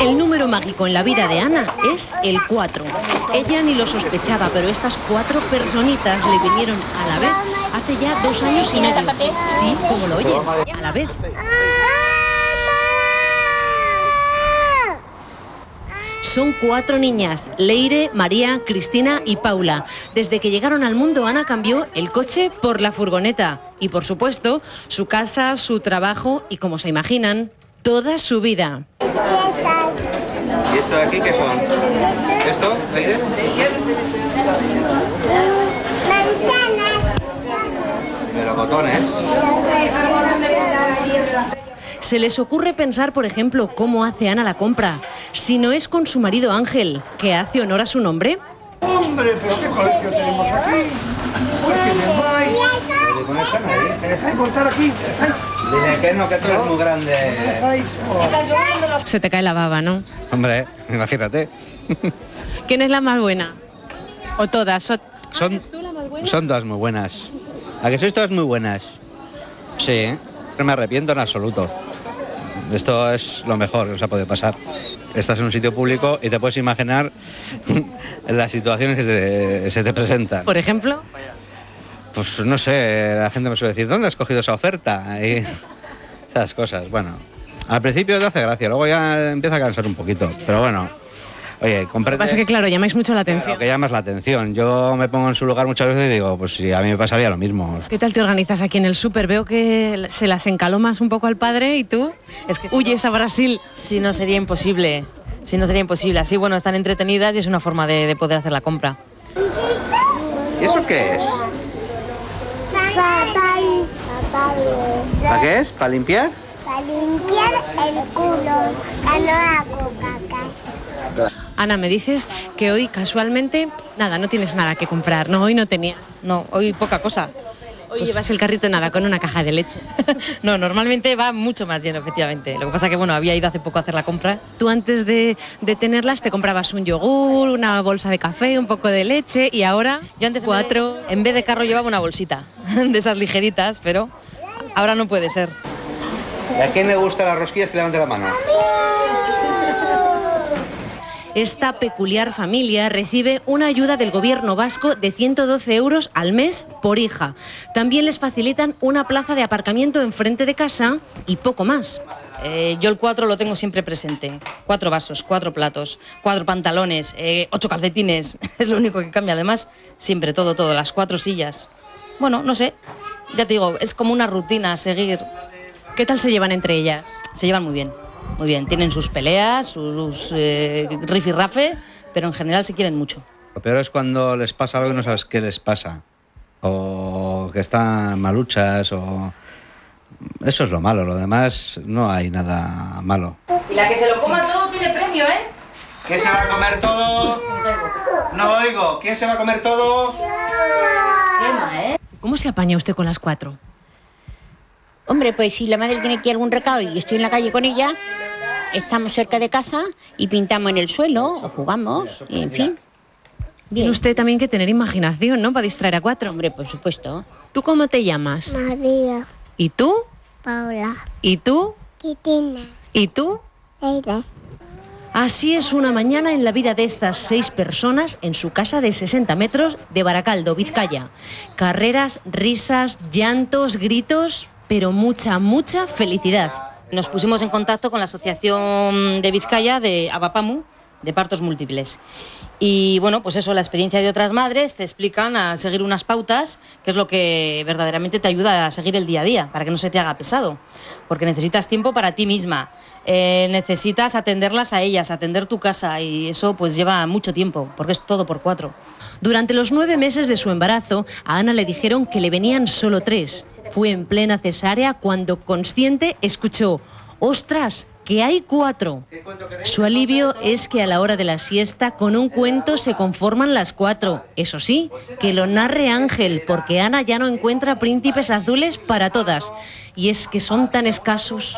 El número mágico en la vida de Ana es el 4. Ella ni lo sospechaba, pero estas cuatro personitas le vinieron a la vez hace ya dos años y medio. Sí, como lo oyen, a la vez. Son cuatro niñas, Leire, María, Cristina y Paula. Desde que llegaron al mundo, Ana cambió el coche por la furgoneta. Y por supuesto, su casa, su trabajo y, como se imaginan, toda su vida. ¿Y esto de aquí qué son? ¿Esto, Leire? Melocotones. Se les ocurre pensar, por ejemplo, cómo hace Ana la compra. Si no es con su marido Ángel, que hace honor a su nombre. Hombre, pero qué colegio tenemos aquí. ¿Por qué me vais? Con esta ¿Me nadie. dejáis montar aquí? ¿Me dejáis? Dile que no, que tú eres muy ¿Me grande. dejáis? Se te cae la baba, ¿no? Hombre, imagínate. ¿Quién es la más buena? ¿O todas? ¿O- Son, son todas muy buenas. ¿A que sois todas muy buenas? Sí, no me arrepiento en absoluto. Esto es lo mejor que os ha podido pasar. Estás en un sitio público y te puedes imaginar las situaciones que se, se te presentan. Por ejemplo, Pues no sé, la gente me suele decir, ¿dónde has cogido esa oferta? Y esas cosas, bueno. Al principio te hace gracia, luego ya empieza a cansar un poquito. Pero bueno, oye, lo que comprendes... pasa es que, claro, llamáis mucho la atención. Claro, que llamas la atención. Yo me pongo en su lugar muchas veces y digo, pues sí, a mí me pasaría lo mismo. ¿Qué tal te organizas aquí en el súper? Veo que se las encalomas un poco al padre y tú Es que si huyes a Brasil. Si no sería imposible. Si no sería imposible. Así, bueno, están entretenidas y es una forma de, de poder hacer la compra. ¿Y eso qué es? ¿Para qué es? ¿Para limpiar? Para limpiar el culo, la nueva coca Ana, me dices que hoy casualmente, nada, no tienes nada que comprar, ¿no? Hoy no tenía. No, hoy poca cosa. Hoy llevas el carrito nada, con una caja de leche. no, normalmente va mucho más lleno, efectivamente. Lo que pasa que, bueno, había ido hace poco a hacer la compra. Tú antes de, de tenerlas te comprabas un yogur, una bolsa de café, un poco de leche y ahora Yo antes en cuatro. vez de- en vez de carro llevaba una bolsita de esas ligeritas, pero ahora no puede ser. ¿Y a quién le gustan las rosquillas que levante la mano? Esta peculiar familia recibe una ayuda del gobierno vasco de 112 euros al mes por hija. También les facilitan una plaza de aparcamiento enfrente de casa y poco más. Eh, yo el 4 lo tengo siempre presente. Cuatro vasos, cuatro platos, cuatro pantalones, eh, ocho calcetines. Es lo único que cambia. Además, siempre todo, todo. Las cuatro sillas. Bueno, no sé. Ya te digo, es como una rutina a seguir. ¿Qué tal se llevan entre ellas? Se llevan muy bien. Muy bien. Tienen sus peleas, sus eh, rifirrafe, pero en general se quieren mucho. Lo peor es cuando les pasa algo y no sabes qué les pasa. O que están maluchas o... Eso es lo malo, lo demás no hay nada malo. Y la que se lo coma todo tiene premio, ¿eh? ¿Quién se va a comer todo? No oigo. ¿Quién se va a comer todo? ¿eh? ¿Cómo se apaña usted con las cuatro? Hombre, pues si la madre tiene que ir a algún recado y estoy en la calle con ella, estamos cerca de casa y pintamos en el suelo o jugamos, y en fin. Tiene usted también que tener imaginación, ¿no? Para distraer a cuatro. Hombre, por supuesto. ¿Tú cómo te llamas? María, ¿Y tú? Paula, ¿Y tú? Cristina, ¿Y tú? Leire. Así es una mañana en la vida de estas seis personas en su casa de 60 metros de Baracaldo, Vizcaya. Carreras, risas, llantos, gritos, pero mucha, mucha felicidad. Nos pusimos en contacto con la Asociación de Vizcaya de Abapamu, de partos múltiples. Y bueno, pues eso, la experiencia de otras madres te explican a seguir unas pautas, que es lo que verdaderamente te ayuda a seguir el día a día, para que no se te haga pesado. Porque necesitas tiempo para ti misma, eh, necesitas atenderlas a ellas, atender tu casa, y eso pues lleva mucho tiempo, porque es todo por cuatro. Durante los nueve meses de su embarazo, a Ana le dijeron que le venían solo tres. Fue en plena cesárea cuando, consciente, escuchó, ¡ostras! Que hay cuatro. Su alivio es que a la hora de la siesta con un cuento se conforman las cuatro. Eso sí, que lo narre Ángel, porque Ana ya no encuentra príncipes azules para todas. Y es que son tan escasos.